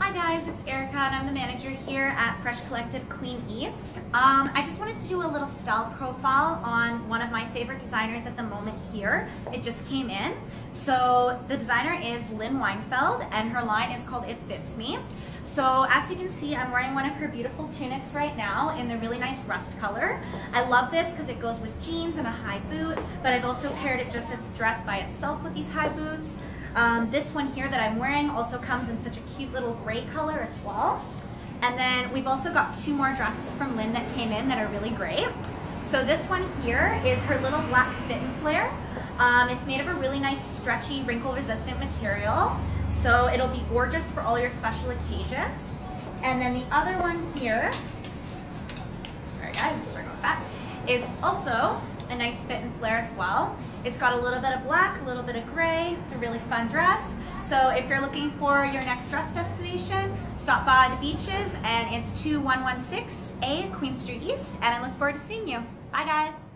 Hi guys, it's Erica and I'm the manager here at Fresh Collective Queen East. Um, I just wanted to do a little style profile on one of my favorite designers at the moment here. It just came in. So the designer is Lynn Weinfeld and her line is called It Fitz Me. So as you can see, I'm wearing one of her beautiful tunics right now in the really nice rust color. I love this because it goes with jeans and a high boot, but I've also paired it just as a dress by itself with these high boots. Um, this one here that I'm wearing also comes in such a cute little gray color as well. And then we've also got two more dresses from Lynn that came in that are really great. So this one here is her little black fit and flare. Um, it's made of a really nice stretchy wrinkle resistant material. So it'll be gorgeous for all your special occasions. And then the other one here, sorry guys, I'm struggling with that, is also a nice fit and flare as well. It's got a little bit of black, a little bit of gray. It's a really fun dress. So if you're looking for your next dress destination, stop by the beaches and it's 2116A Queen Street East and I look forward to seeing you. Bye guys.